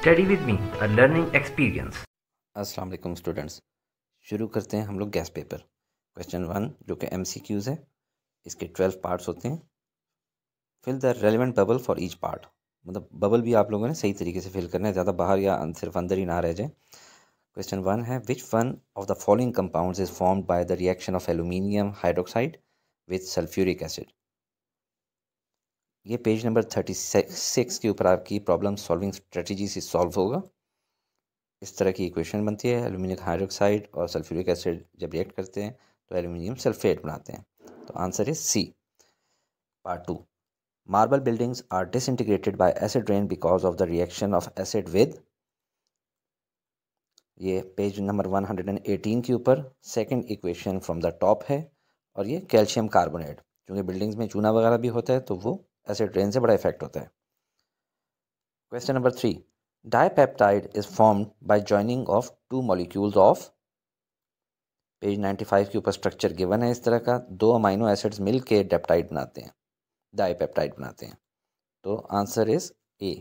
Study with me, a learning experience. अस्सलाम वालेकुम students शुरू करते हैं हम लोग गैस पेपर क्वेश्चन वन जो कि एम सी क्यूज़ है इसके ट्वेल्व पार्ट्स होते हैं. Fill the relevant bubble for each part मतलब बबल भी आप लोगों ने सही तरीके से फिल करना है ज़्यादा बाहर या सिर्फ़ अंदर ही ना रह जाए. क्वेश्चन वन है which one of the following compounds is formed by the reaction of aluminium hydroxide with sulphuric acid ये पेज नंबर थर्टी सिक्स के ऊपर आपकी प्रॉब्लम सॉल्विंग स्ट्रेटजी से सॉल्व होगा। इस तरह की इक्वेशन बनती है एल्यूमिनियम हाइड्रोक्साइड और सल्फ्यूरिक एसिड जब रिएक्ट करते हैं तो एल्यूमिनियम सल्फेट बनाते हैं। तो आंसर है C part two marble buildings are disintegrated by acid rain because of the reaction of acid with ये पेज नंबर 118 के ऊपर second equation from the top है, और ये कैल्शियम कार्बोनेट क्योंकि बिल्डिंग्स में चूना वगैरह भी होता है तो वो एसिड रेन से बड़ा इफ़ेक्ट होता है। Question number three dipeptide is formed by joining of two molecules of page 95 के ऊपर स्ट्रक्चर गिवन है इस तरह का, दो अमाइनो एसिड्स मिल के डेप्टाइड बनाते हैं डाईपेप्टाइड बनाते हैं। तो answer is A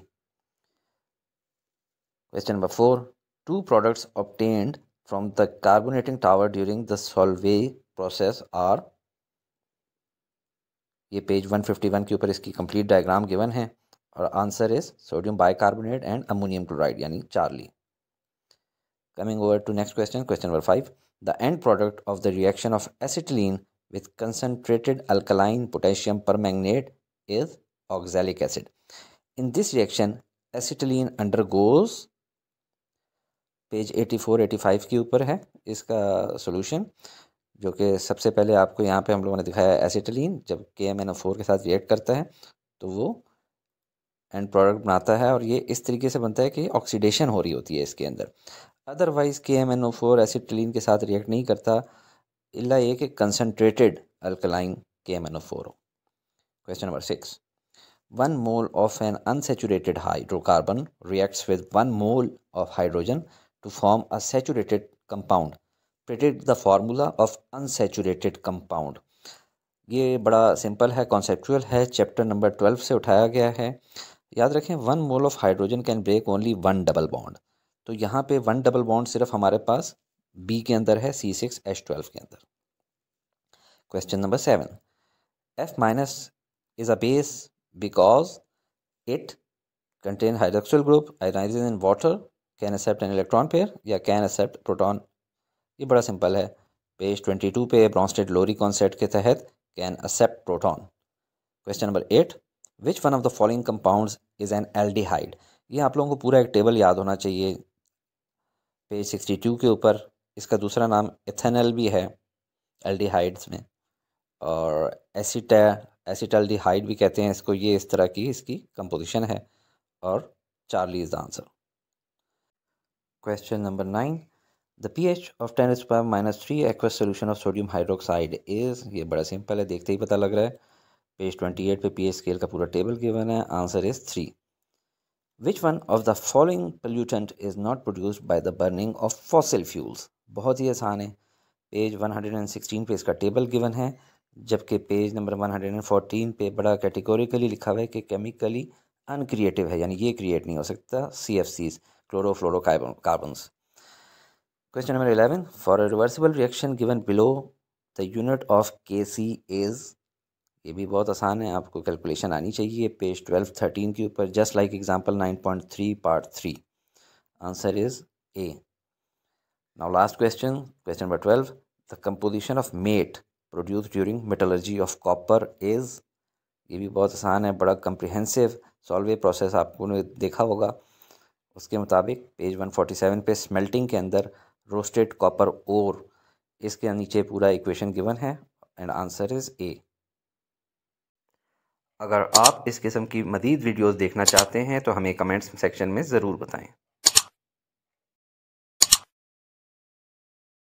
question number four two products obtained from the carbonating tower during the Solvay process are ये पेज 151 के ऊपर इसकी कंप्लीट डायग्राम गिवन है और answer is sodium bicarbonate and ammonium chloride यानी Charlie coming over to next question question number five the end product of the reaction of acetylene with concentrated alkaline potassium permanganate is oxalic acid. In this reaction, acetylene undergoes page 84-85 के ऊपर है इसका solution जो कि सबसे पहले आपको यहाँ पे हम लोगों ने दिखाया एसिटलीन जब के एम एन ओ फोर के साथ रिएक्ट करता है तो वो एंड प्रोडक्ट बनाता है और ये इस तरीके से बनता है कि ऑक्सीडेशन हो रही होती है इसके अंदर। Otherwise K M N O four acetylene के साथ रिएक्ट नहीं करता इला ये कि concentrated alkaline K M N O four हो। Question number six one mole of an unsaturated hydrocarbon reacts with one mole of hydrogen to form a saturated compound predict the formula of unsaturated compound ये बड़ा simple है conceptual है chapter number twelve से उठाया गया है। याद रखें one mole of hydrogen can break only one double bond तो यहाँ पे वन डबल बॉन्ड सिर्फ़ हमारे पास बी के अंदर है सी सिक्स एच ट्वेल्व के अंदर। Question number seven F minus is a base because it contain hydroxyl group ionize in water can accept an electron pair या कैन एक्सेप्ट प्रोटॉन ये बड़ा सिंपल है। पेज ट्वेंटी टू पे Bronsted Lowry concept के तहत can accept proton question number eight which one of the following compounds is an aldehyde ये आप लोगों को पूरा एक टेबल याद होना चाहिए। पेज सिक्सटी टू के ऊपर इसका दूसरा नाम इथेनल भी है एल्डिहाइड्स में। और एसिटा एसिटल्डिहाइड भी कहते हैं इसको। ये इस तरह की इसकी कंपोजिशन है। और Charlie is the answer question number nine the P H of ten square minus three aqueous solution of sodium hydroxide is ये बड़ा सिंपल है, देखते ही पता लग रहा है। पेज ट्वेंटी एट पे पी एच स्केल का पूरा टेबल गिवन है answer is three which one of the following pollutant is not produced by the burning of fossil fuels बहुत ही आसान है। Page one hundred and sixteen पे इसका टेबल गिवन है, जबकि page number one hundred and fourteen पे बड़ा कैटेगोरिकली लिखा हुआ है कि केमिकली अनक्रिएटिव है, यानी ये क्रिएट नहीं हो सकता C F Cs chlorofluorocarbons Question number 11. For a reversible reaction given below, the unit of Kc is ये भी बहुत आसान है आपको कैलकुलेशन आनी चाहिए पेज ट्वेल्व थर्टीन के ऊपर just like example nine point three part three answer is A now last question question number twelve the composition of matte produce during metallurgy of copper is ये भी बहुत आसान है बड़ा कंप्रिहेंसिव सॉल्वे प्रोसेस आपको देखा होगा। उसके मुताबिक पेज वन फोर्टी सेवन पे स्मेल्टिंग के अंदर रोस्टेड कॉपर ओर इसके नीचे पूरा इक्वेशन गिवन है एंड आंसर इज़ ए अगर आप इस किस्म की मज़ीद वीडियोस देखना चाहते हैं तो हमें कमेंट्स सेक्शन में ज़रूर बताएँ।